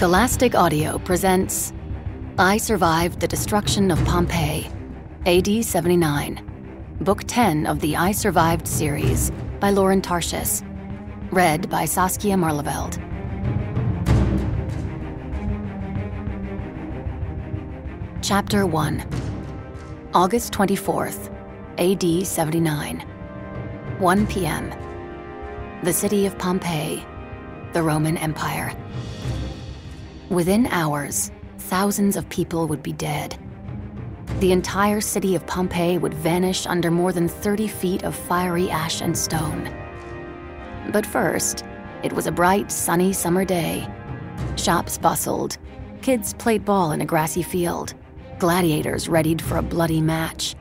Scholastic Audio presents I Survived the Destruction of Pompeii, AD 79, Book 10 of the I Survived series by Lauren Tarshis. Read by Saskia Maarleveld. Chapter 1 August 24th, AD 79. 1 p.m. The city of Pompeii, the Roman Empire. Within hours, thousands of people would be dead. The entire city of Pompeii would vanish under more than 30 feet of fiery ash and stone. But first, it was a bright, sunny summer day. Shops bustled, kids played ball in a grassy field, gladiators readied for a bloody match.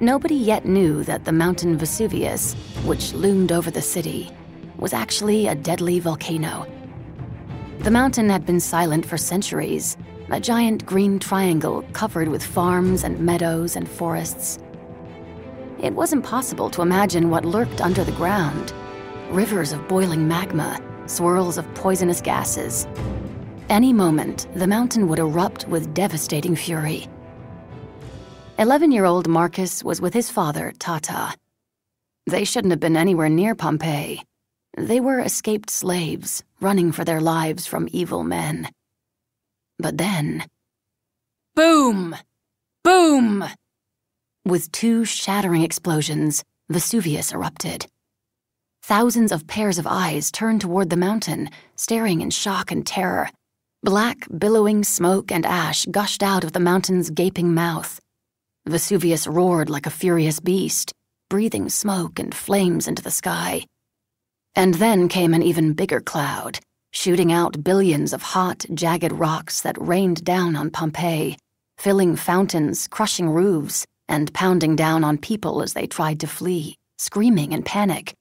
Nobody yet knew that the mountain Vesuvius, which loomed over the city, was actually a deadly volcano. The mountain had been silent for centuries, a giant green triangle covered with farms and meadows and forests. It was impossible to imagine what lurked under the ground rivers of boiling magma, swirls of poisonous gases. Any moment, the mountain would erupt with devastating fury. 11 year old Marcus was with his father, Tata. They shouldn't have been anywhere near Pompeii. They were escaped slaves, running for their lives from evil men. But then. Boom! Boom! With two shattering explosions, Vesuvius erupted. Thousands of pairs of eyes turned toward the mountain, staring in shock and terror. Black, billowing smoke and ash gushed out of the mountain's gaping mouth. Vesuvius roared like a furious beast, breathing smoke and flames into the sky. And then came an even bigger cloud, shooting out billions of hot, jagged rocks that rained down on Pompeii, filling fountains, crushing roofs, and pounding down on people as they tried to flee, screaming in panic.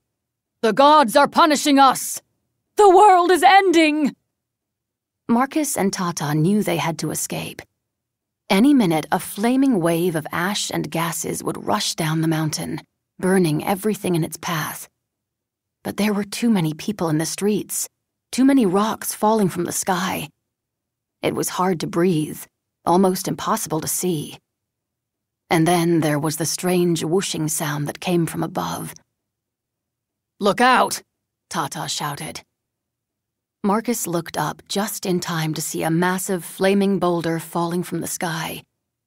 The gods are punishing us! The world is ending! Marcus and Tata knew they had to escape. Any minute, a flaming wave of ash and gases would rush down the mountain, burning everything in its path. But there were too many people in the streets, too many rocks falling from the sky. It was hard to breathe, almost impossible to see. And then there was the strange whooshing sound that came from above. Look out! Tata shouted. Marcus looked up just in time to see a massive flaming boulder falling from the sky,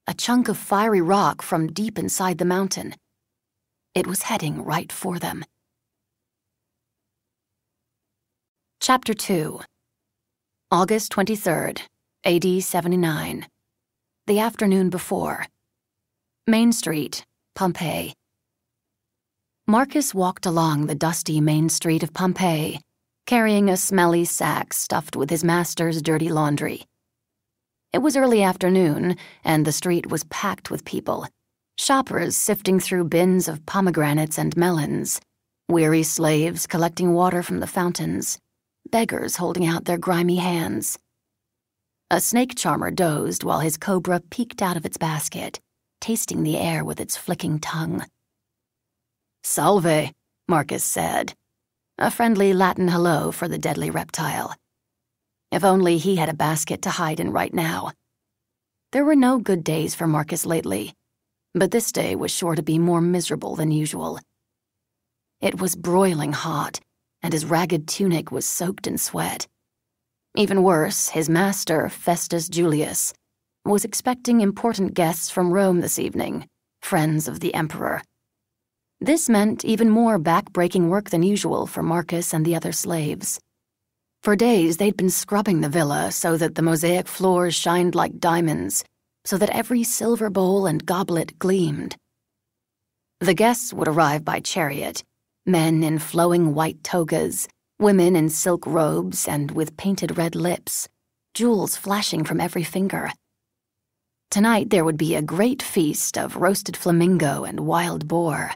a chunk of fiery rock from deep inside the mountain. It was heading right for them. Chapter 2 August 23rd, AD 79. The afternoon before. Main Street, Pompeii. Marcus walked along the dusty main street of Pompeii carrying a smelly sack stuffed with his master's dirty laundry. It was early afternoon, and the street was packed with people. Shoppers sifting through bins of pomegranates and melons, weary slaves collecting water from the fountains, beggars holding out their grimy hands. A snake charmer dozed while his cobra peeked out of its basket, tasting the air with its flicking tongue. Salve, Marcus said, a friendly Latin hello for the deadly reptile. If only he had a basket to hide in right now. There were no good days for Marcus lately, but this day was sure to be more miserable than usual. It was broiling hot, and his ragged tunic was soaked in sweat. Even worse, his master, Festus Julius, was expecting important guests from Rome this evening, friends of the emperor. This meant even more back-breaking work than usual for Marcus and the other slaves. For days, they'd been scrubbing the villa so that the mosaic floors shined like diamonds, so that every silver bowl and goblet gleamed. The guests would arrive by chariot, men in flowing white togas, women in silk robes and with painted red lips, jewels flashing from every finger. Tonight there would be a great feast of roasted flamingo and wild boar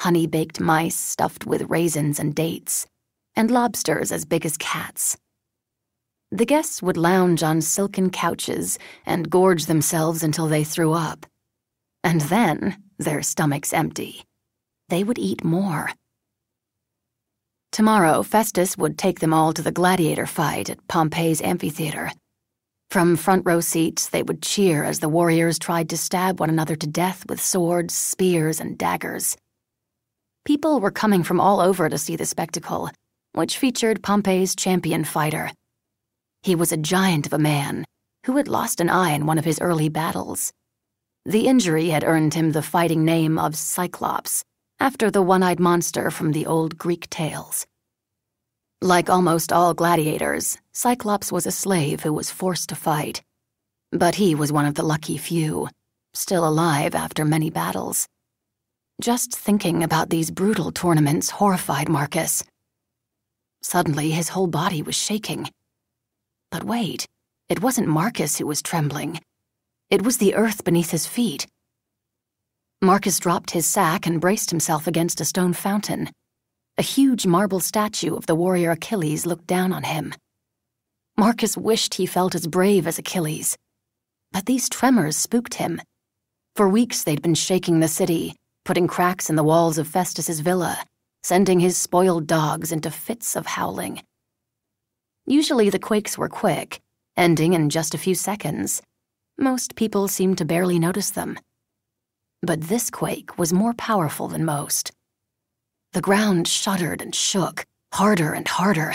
honey baked mice stuffed with raisins and dates, and lobsters as big as cats. The guests would lounge on silken couches and gorge themselves until they threw up. And then, their stomachs empty, they would eat more. Tomorrow, Festus would take them all to the gladiator fight at Pompeii's amphitheater. From front row seats, they would cheer as the warriors tried to stab one another to death with swords, spears, and daggers. People were coming from all over to see the spectacle, which featured Pompeii's champion fighter. He was a giant of a man who had lost an eye in one of his early battles. The injury had earned him the fighting name of Cyclops, after the one eyed monster from the old Greek tales. Like almost all gladiators, Cyclops was a slave who was forced to fight. But he was one of the lucky few, still alive after many battles. Just thinking about these brutal tournaments horrified Marcus. Suddenly, his whole body was shaking. But wait, it wasn't Marcus who was trembling. It was the earth beneath his feet. Marcus dropped his sack and braced himself against a stone fountain. A huge marble statue of the warrior Achilles looked down on him. Marcus wished he felt as brave as Achilles. But these tremors spooked him. For weeks they'd been shaking the city, putting cracks in the walls of Festus's villa, sending his spoiled dogs into fits of howling. Usually the quakes were quick, ending in just a few seconds. Most people seemed to barely notice them. But this quake was more powerful than most. The ground shuddered and shook, harder and harder.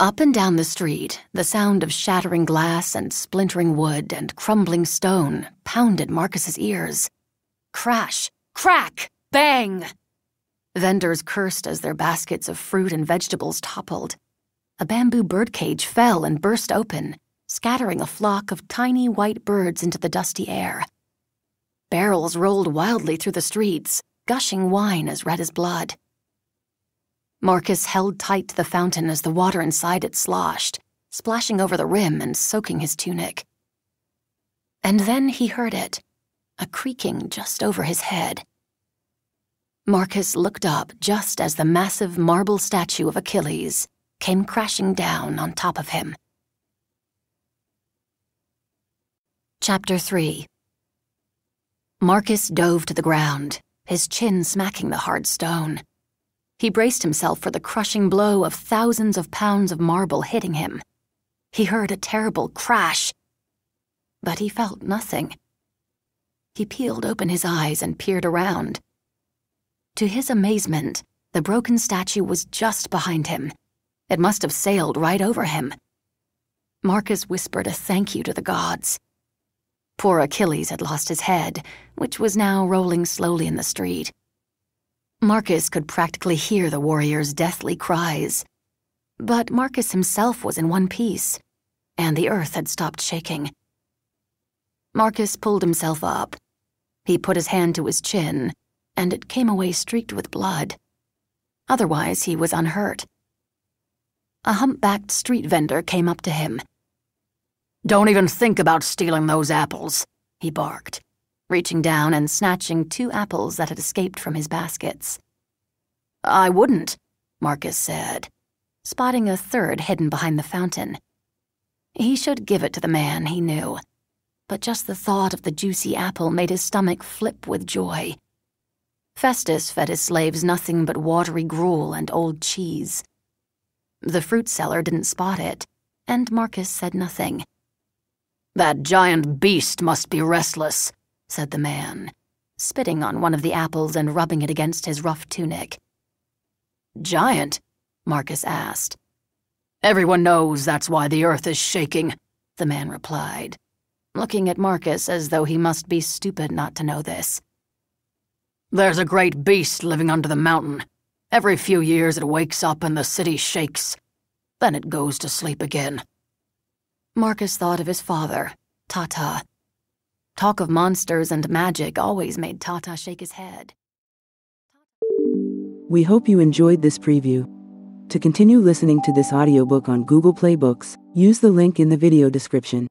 Up and down the street, the sound of shattering glass and splintering wood and crumbling stone pounded Marcus's ears. Crash, crack, bang! Vendors cursed as their baskets of fruit and vegetables toppled. A bamboo birdcage fell and burst open, scattering a flock of tiny white birds into the dusty air. Barrels rolled wildly through the streets, gushing wine as red as blood. Marcus held tight to the fountain as the water inside it sloshed, splashing over the rim and soaking his tunic. And then he heard it, a creaking just over his head. Marcus looked up just as the massive marble statue of Achilles came crashing down on top of him. Chapter 3 Marcus dove to the ground, his chin smacking the hard stone. He braced himself for the crushing blow of thousands of pounds of marble hitting him. He heard a terrible crash, but he felt nothing. He peeled open his eyes and peered around. To his amazement, the broken statue was just behind him. It must have sailed right over him. Marcus whispered a thank you to the gods. Poor Achilles had lost his head, which was now rolling slowly in the street. Marcus could practically hear the warrior's deathly cries. But Marcus himself was in one piece, and the earth had stopped shaking. Marcus pulled himself up. He put his hand to his chin, and it came away streaked with blood. Otherwise, he was unhurt. A humpbacked street vendor came up to him don't even think about stealing those apples, he barked, reaching down and snatching two apples that had escaped from his baskets. I wouldn't, Marcus said, spotting a third hidden behind the fountain. He should give it to the man, he knew, but just the thought of the juicy apple made his stomach flip with joy. Festus fed his slaves nothing but watery gruel and old cheese. The fruit seller didn't spot it, and Marcus said nothing. That giant beast must be restless, said the man, spitting on one of the apples and rubbing it against his rough tunic. Giant? Marcus asked. Everyone knows that's why the earth is shaking, the man replied, looking at Marcus as though he must be stupid not to know this. There's a great beast living under the mountain. Every few years it wakes up and the city shakes. Then it goes to sleep again. Marcus thought of his father, Tata. Talk of monsters and magic always made Tata shake his head. We hope you enjoyed this preview. To continue listening to this audiobook on Google Play Books, use the link in the video description.